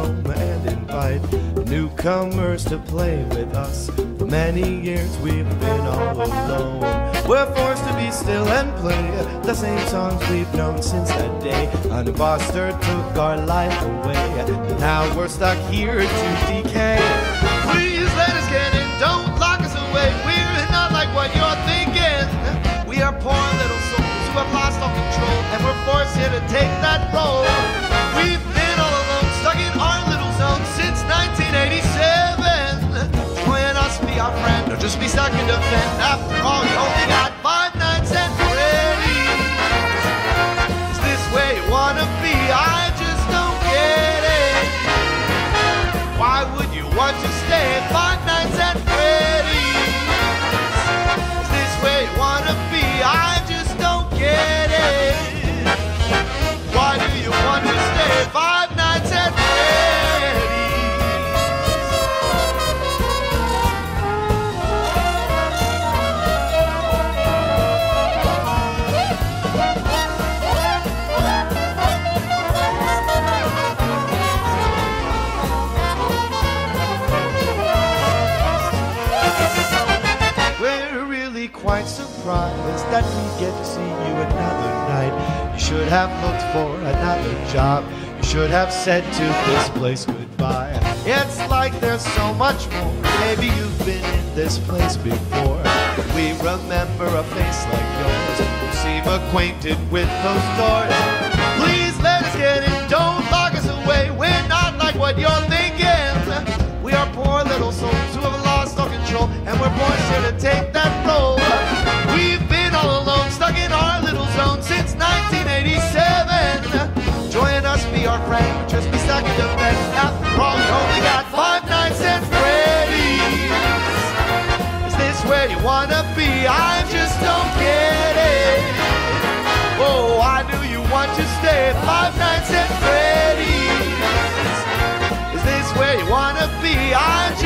home and invite newcomers to play with us. For many years we've been all alone. We're forced to be still and play the same songs we've known since that day. An imposter took our life away. Now we're stuck here to decay. Please let us get in, don't lock us away. We're not like what you're thinking. We are poor little souls who have lost all control, and we're forced here to take that would you stay five really quite surprised that we get to see you another night. You should have looked for another job. You should have said to this place goodbye. It's like there's so much more. Maybe you've been in this place before. We remember a face like yours. You seem acquainted with those doors. Just you only got five Freddy's. Is this where you wanna be? I just don't get it. Oh, why do you want to stay five nights at Freddy's? Is this where you wanna be? I